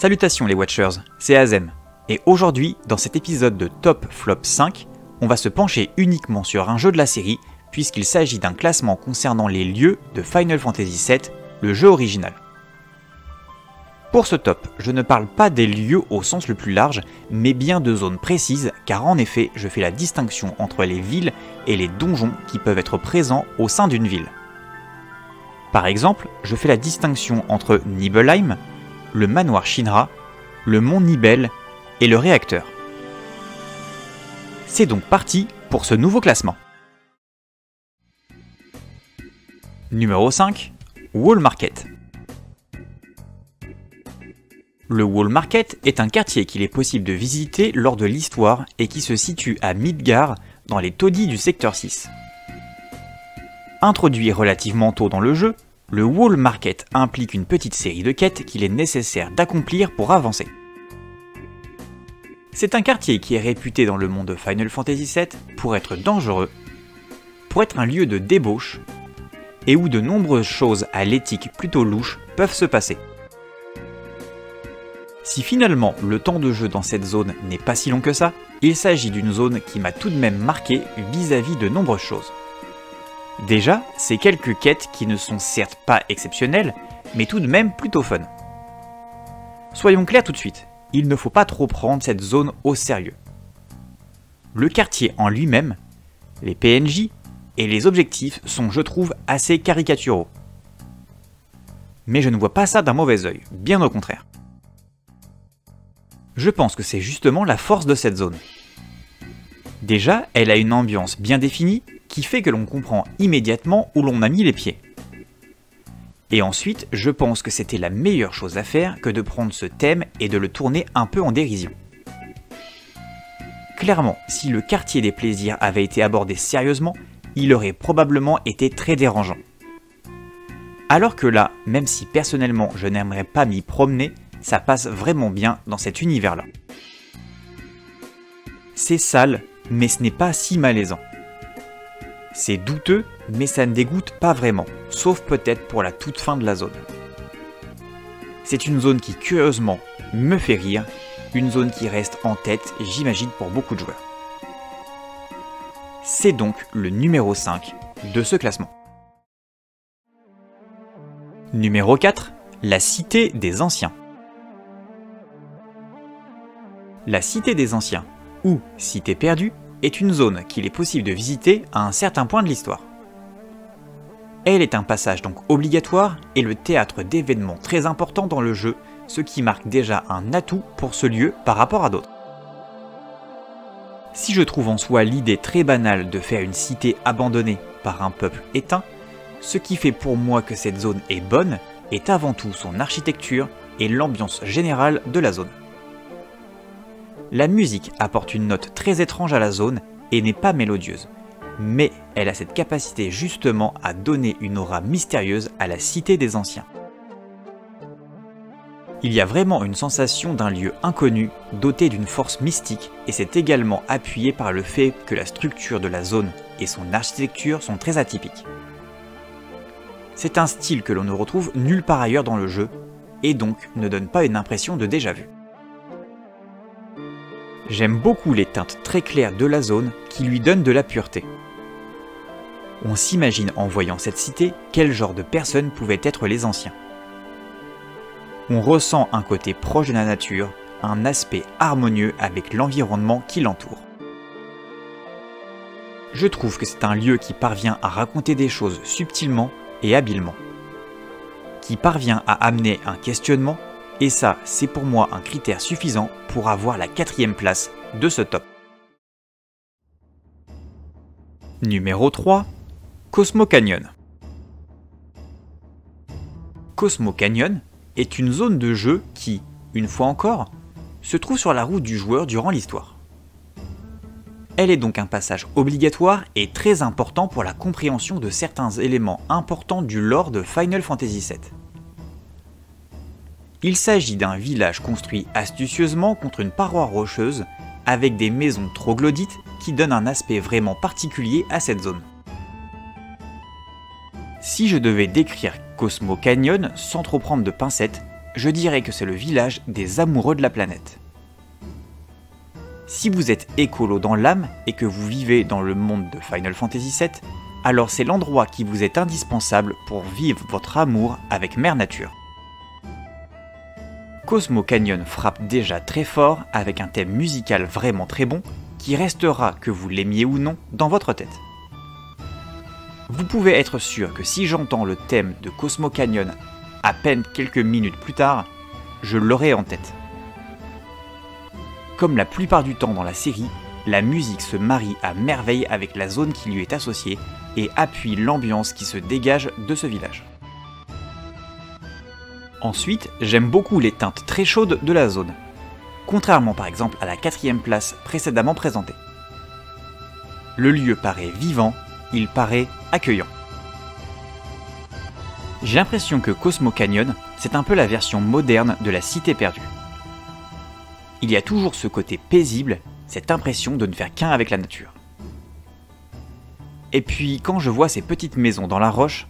Salutations les Watchers, c'est Azem. Et aujourd'hui, dans cet épisode de Top Flop 5, on va se pencher uniquement sur un jeu de la série, puisqu'il s'agit d'un classement concernant les lieux de Final Fantasy VII, le jeu original. Pour ce top, je ne parle pas des lieux au sens le plus large, mais bien de zones précises, car en effet, je fais la distinction entre les villes et les donjons qui peuvent être présents au sein d'une ville. Par exemple, je fais la distinction entre Nibelheim, le manoir Shinra, le mont Nibel et le réacteur. C'est donc parti pour ce nouveau classement. Numéro 5, Wall Market. Le Wall Market est un quartier qu'il est possible de visiter lors de l'histoire et qui se situe à Midgar dans les taudis du secteur 6. Introduit relativement tôt dans le jeu, le Wall Market implique une petite série de quêtes qu'il est nécessaire d'accomplir pour avancer. C'est un quartier qui est réputé dans le monde de Final Fantasy VII pour être dangereux, pour être un lieu de débauche, et où de nombreuses choses à l'éthique plutôt louche peuvent se passer. Si finalement le temps de jeu dans cette zone n'est pas si long que ça, il s'agit d'une zone qui m'a tout de même marqué vis-à-vis de nombreuses choses. Déjà, c'est quelques quêtes qui ne sont certes pas exceptionnelles, mais tout de même plutôt fun. Soyons clairs tout de suite, il ne faut pas trop prendre cette zone au sérieux. Le quartier en lui-même, les PNJ et les objectifs sont, je trouve, assez caricaturaux. Mais je ne vois pas ça d'un mauvais œil, bien au contraire. Je pense que c'est justement la force de cette zone. Déjà, elle a une ambiance bien définie qui fait que l'on comprend immédiatement où l'on a mis les pieds. Et ensuite, je pense que c'était la meilleure chose à faire que de prendre ce thème et de le tourner un peu en dérision. Clairement, si le quartier des plaisirs avait été abordé sérieusement, il aurait probablement été très dérangeant. Alors que là, même si personnellement je n'aimerais pas m'y promener, ça passe vraiment bien dans cet univers-là. C'est sale, mais ce n'est pas si malaisant. C'est douteux, mais ça ne dégoûte pas vraiment, sauf peut-être pour la toute fin de la zone. C'est une zone qui curieusement me fait rire, une zone qui reste en tête, j'imagine, pour beaucoup de joueurs. C'est donc le numéro 5 de ce classement. Numéro 4, la Cité des Anciens. La Cité des Anciens, ou Cité perdue, est une zone qu'il est possible de visiter à un certain point de l'histoire. Elle est un passage donc obligatoire et le théâtre d'événements très importants dans le jeu, ce qui marque déjà un atout pour ce lieu par rapport à d'autres. Si je trouve en soi l'idée très banale de faire une cité abandonnée par un peuple éteint, ce qui fait pour moi que cette zone est bonne est avant tout son architecture et l'ambiance générale de la zone. La musique apporte une note très étrange à la zone et n'est pas mélodieuse, mais elle a cette capacité justement à donner une aura mystérieuse à la cité des anciens. Il y a vraiment une sensation d'un lieu inconnu, doté d'une force mystique, et c'est également appuyé par le fait que la structure de la zone et son architecture sont très atypiques. C'est un style que l'on ne retrouve nulle part ailleurs dans le jeu, et donc ne donne pas une impression de déjà vu. J'aime beaucoup les teintes très claires de la zone qui lui donnent de la pureté. On s'imagine en voyant cette cité quel genre de personnes pouvaient être les anciens. On ressent un côté proche de la nature, un aspect harmonieux avec l'environnement qui l'entoure. Je trouve que c'est un lieu qui parvient à raconter des choses subtilement et habilement, qui parvient à amener un questionnement et ça, c'est pour moi un critère suffisant pour avoir la quatrième place de ce top. Numéro 3, Cosmo Canyon. Cosmo Canyon est une zone de jeu qui, une fois encore, se trouve sur la route du joueur durant l'histoire. Elle est donc un passage obligatoire et très important pour la compréhension de certains éléments importants du lore de Final Fantasy VII. Il s'agit d'un village construit astucieusement contre une paroi rocheuse avec des maisons troglodytes qui donnent un aspect vraiment particulier à cette zone. Si je devais décrire Cosmo Canyon sans trop prendre de pincettes, je dirais que c'est le village des amoureux de la planète. Si vous êtes écolo dans l'âme et que vous vivez dans le monde de Final Fantasy VII, alors c'est l'endroit qui vous est indispensable pour vivre votre amour avec Mère Nature. Cosmo Canyon frappe déjà très fort avec un thème musical vraiment très bon qui restera, que vous l'aimiez ou non, dans votre tête. Vous pouvez être sûr que si j'entends le thème de Cosmo Canyon à peine quelques minutes plus tard, je l'aurai en tête. Comme la plupart du temps dans la série, la musique se marie à merveille avec la zone qui lui est associée et appuie l'ambiance qui se dégage de ce village. Ensuite, j'aime beaucoup les teintes très chaudes de la zone, contrairement par exemple à la quatrième place précédemment présentée. Le lieu paraît vivant, il paraît accueillant. J'ai l'impression que Cosmo Canyon, c'est un peu la version moderne de la cité perdue. Il y a toujours ce côté paisible, cette impression de ne faire qu'un avec la nature. Et puis quand je vois ces petites maisons dans la roche,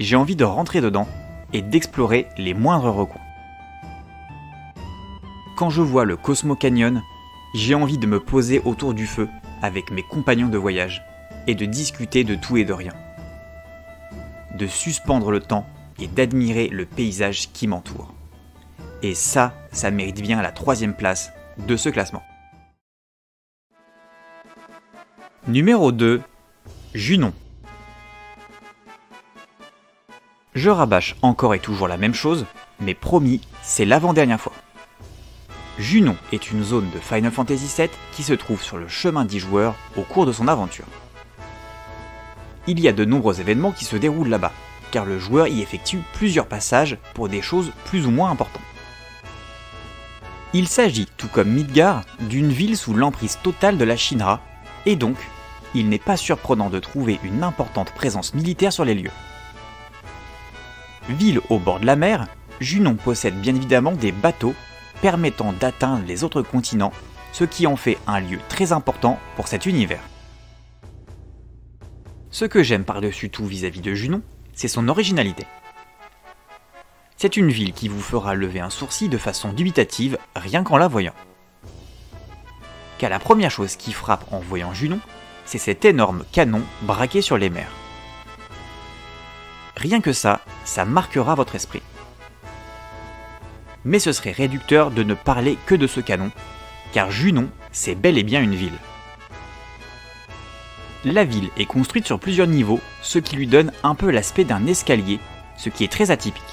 j'ai envie de rentrer dedans et d'explorer les moindres recoins. Quand je vois le Cosmo Canyon, j'ai envie de me poser autour du feu avec mes compagnons de voyage et de discuter de tout et de rien. De suspendre le temps et d'admirer le paysage qui m'entoure. Et ça, ça mérite bien la troisième place de ce classement. Numéro 2, Junon. Je rabâche encore et toujours la même chose, mais promis, c'est l'avant-dernière fois. Junon est une zone de Final Fantasy VII qui se trouve sur le chemin des joueurs au cours de son aventure. Il y a de nombreux événements qui se déroulent là-bas, car le joueur y effectue plusieurs passages pour des choses plus ou moins importantes. Il s'agit, tout comme Midgar, d'une ville sous l'emprise totale de la Shinra, et donc, il n'est pas surprenant de trouver une importante présence militaire sur les lieux. Ville au bord de la mer, Junon possède bien évidemment des bateaux permettant d'atteindre les autres continents, ce qui en fait un lieu très important pour cet univers. Ce que j'aime par-dessus tout vis-à-vis de Junon, c'est son originalité. C'est une ville qui vous fera lever un sourcil de façon dubitative rien qu'en la voyant. Car la première chose qui frappe en voyant Junon, c'est cet énorme canon braqué sur les mers. Rien que ça, ça marquera votre esprit. Mais ce serait réducteur de ne parler que de ce canon, car Junon, c'est bel et bien une ville. La ville est construite sur plusieurs niveaux, ce qui lui donne un peu l'aspect d'un escalier, ce qui est très atypique.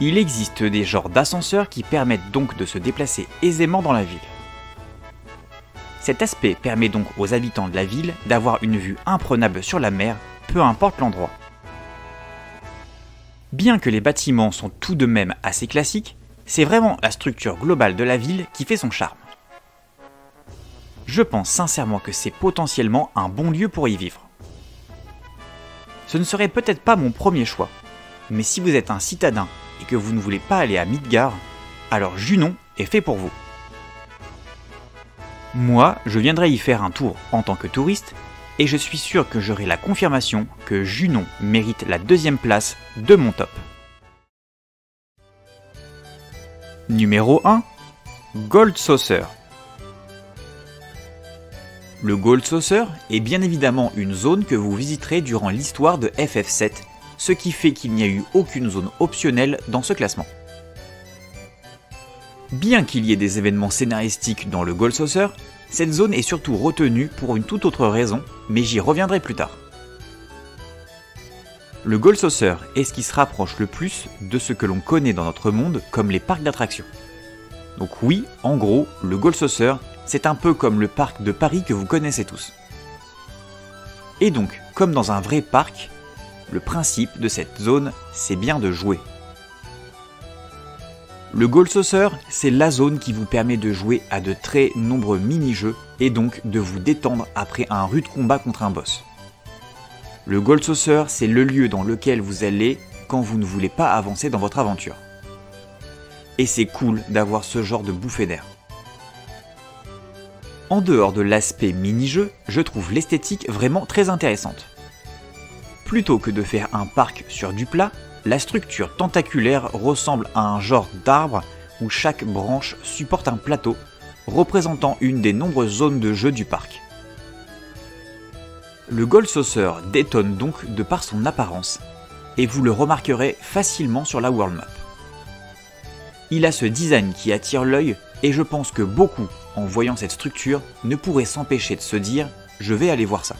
Il existe des genres d'ascenseurs qui permettent donc de se déplacer aisément dans la ville. Cet aspect permet donc aux habitants de la ville d'avoir une vue imprenable sur la mer, peu importe l'endroit. Bien que les bâtiments sont tout de même assez classiques, c'est vraiment la structure globale de la ville qui fait son charme. Je pense sincèrement que c'est potentiellement un bon lieu pour y vivre. Ce ne serait peut-être pas mon premier choix, mais si vous êtes un citadin et que vous ne voulez pas aller à Midgar, alors Junon est fait pour vous. Moi, je viendrai y faire un tour en tant que touriste et je suis sûr que j'aurai la confirmation que Junon mérite la deuxième place de mon top. Numéro 1 Gold Saucer. Le Gold Saucer est bien évidemment une zone que vous visiterez durant l'histoire de FF7, ce qui fait qu'il n'y a eu aucune zone optionnelle dans ce classement. Bien qu'il y ait des événements scénaristiques dans le Gold Saucer, cette zone est surtout retenue pour une toute autre raison, mais j'y reviendrai plus tard. Le Gold Saucer est ce qui se rapproche le plus de ce que l'on connaît dans notre monde comme les parcs d'attractions. Donc oui, en gros, le Gold Saucer, c'est un peu comme le parc de Paris que vous connaissez tous. Et donc, comme dans un vrai parc, le principe de cette zone, c'est bien de jouer. Le Goal Saucer, c'est la zone qui vous permet de jouer à de très nombreux mini-jeux et donc de vous détendre après un rude combat contre un boss. Le Gold Saucer, c'est le lieu dans lequel vous allez quand vous ne voulez pas avancer dans votre aventure. Et c'est cool d'avoir ce genre de bouffée d'air. En dehors de l'aspect mini-jeu, je trouve l'esthétique vraiment très intéressante. Plutôt que de faire un parc sur du plat, La structure tentaculaire ressemble à un genre d'arbre où chaque branche supporte un plateau représentant une des nombreuses zones de jeu du parc. Le Gold Saucer détonne donc de par son apparence, et vous le remarquerez facilement sur la World Map. Il a ce design qui attire l'œil, et je pense que beaucoup, en voyant cette structure, ne pourraient s'empêcher de se dire je vais aller voir ça.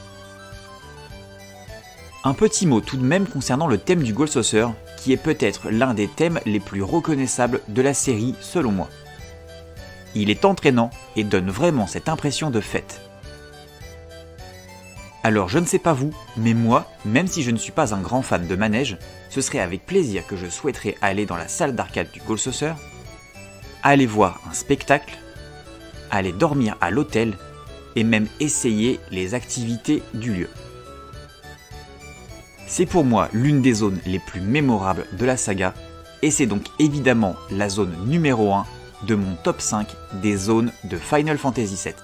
Un petit mot tout de même concernant le thème du Gold Saucer, qui est peut-être l'un des thèmes les plus reconnaissables de la série selon moi. Il est entraînant et donne vraiment cette impression de fête. Alors je ne sais pas vous, mais moi, même si je ne suis pas un grand fan de manège, ce serait avec plaisir que je souhaiterais aller dans la salle d'arcade du Gold Saucer, aller voir un spectacle, aller dormir à l'hôtel et même essayer les activités du lieu. C'est pour moi l'une des zones les plus mémorables de la saga et c'est donc évidemment la zone numéro 1 de mon top 5 des zones de Final Fantasy VII.